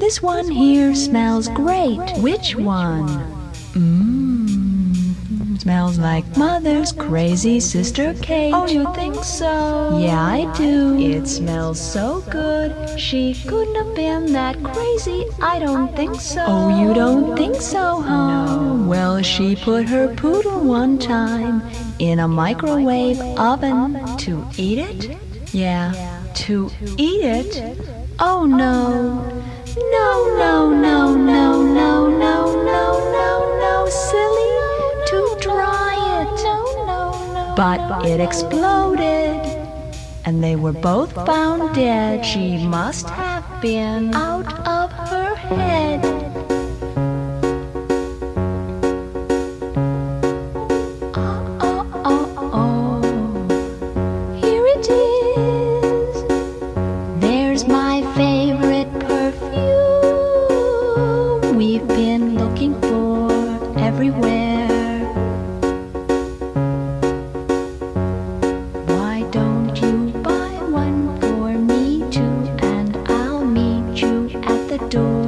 This one here smells great. Which one? Mmm, smells like mother's crazy sister Kate. Oh, you think so? Yeah, I do. It smells so good. She couldn't have been that crazy. I don't think so. Oh, you don't think so, huh? No. Well, she put her poodle one time in a microwave oven to eat it. Yeah, to eat it. Oh no. No, no, no, no, no, no, no, no, no, silly. To dry it. No, no, no. But it exploded. And they were both found dead. She must have been out of her head. everywhere. Why don't you buy one for me too? And I'll meet you at the door.